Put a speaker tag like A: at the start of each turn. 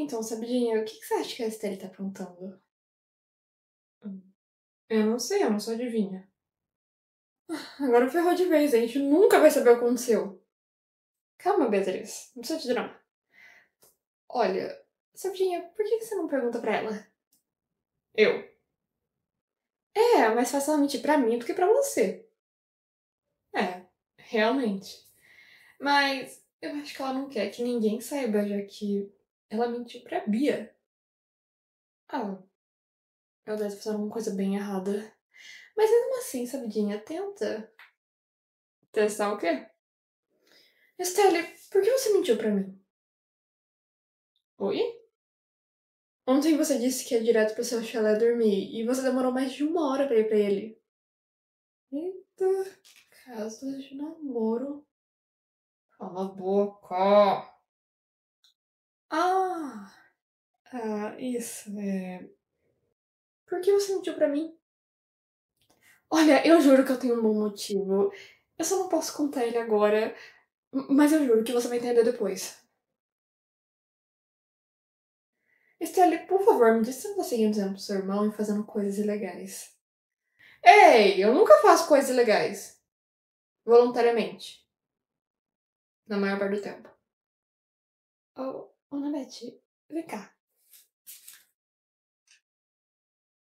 A: Então, Sabidinha, o que, que você acha que a Estelle tá aprontando? Eu não sei, eu não sou adivinha. Agora ferrou de vez, a gente nunca vai saber o que aconteceu. Calma, Beatriz, não precisa de drama. Olha, Sabidinha, por que você não pergunta pra ela? Eu. É, mais fácil ela mentir pra mim do que pra você. É, realmente. Mas eu acho que ela não quer que ninguém saiba, já que ela mentiu pra Bia. Ah, ela deve fazer alguma coisa bem errada. Mas mesmo assim, sabidinha, tenta. Testar o quê? Estelle, por que você mentiu pra mim? Oi? Ontem você disse que ia direto pro seu chalé dormir e você demorou mais de uma hora pra ir pra ele. Eita, casa de namoro. Cala a boca. Ah, ah, isso, é... Por que você mentiu pra mim? Olha, eu juro que eu tenho um bom motivo. Eu só não posso contar ele agora, mas eu juro que você vai entender depois. Estelle, por favor, me diz se você tá seguindo exemplo do seu irmão e fazendo coisas ilegais. Ei, eu nunca faço coisas ilegais. Voluntariamente. Na maior parte do tempo. Oh, Ana Beth, vem cá.